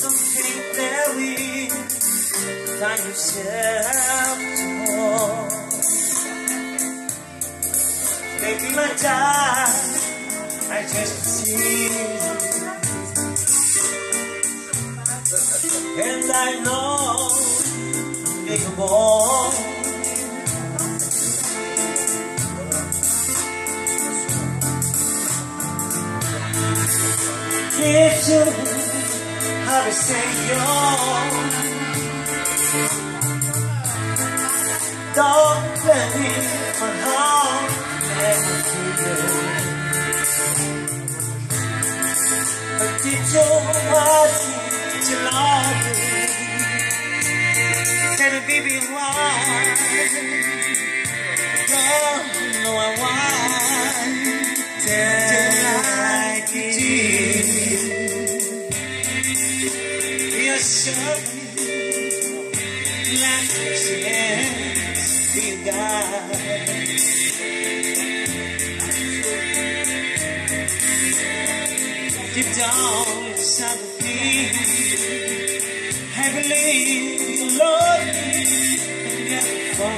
Some can't with find yourself more. Maybe my time, I just see. And I know they can more. You have a say Don't let me how never feel But did you want to love me? Can it be be why? Deep down inside of me, I believe you love me and never.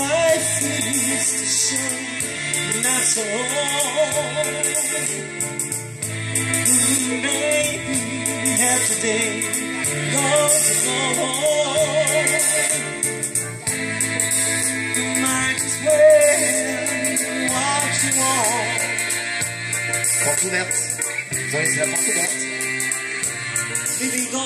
Life the same, not so Maybe have today, go tomorrow. Might as well what you want. Porte ouverte. Vous avez laissé la porte ouverte. Baby, go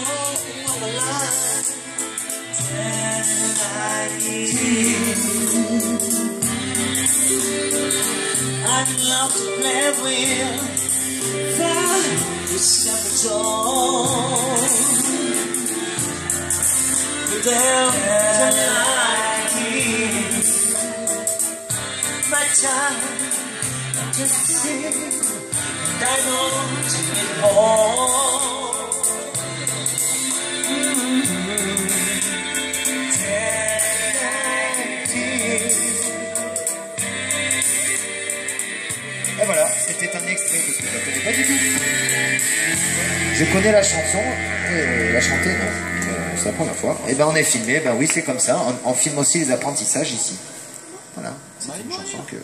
I love to play with the Saboteur. But they'll tonight. My time, just see, and I know to get home. C'était un extrait parce que je la connais pas du tout. Je connais la chanson, euh, la chanter, non. Euh, c'est la première fois. Et ben on est filmé, ben oui c'est comme ça. On, on filme aussi les apprentissages ici. Voilà, c'est une chanson que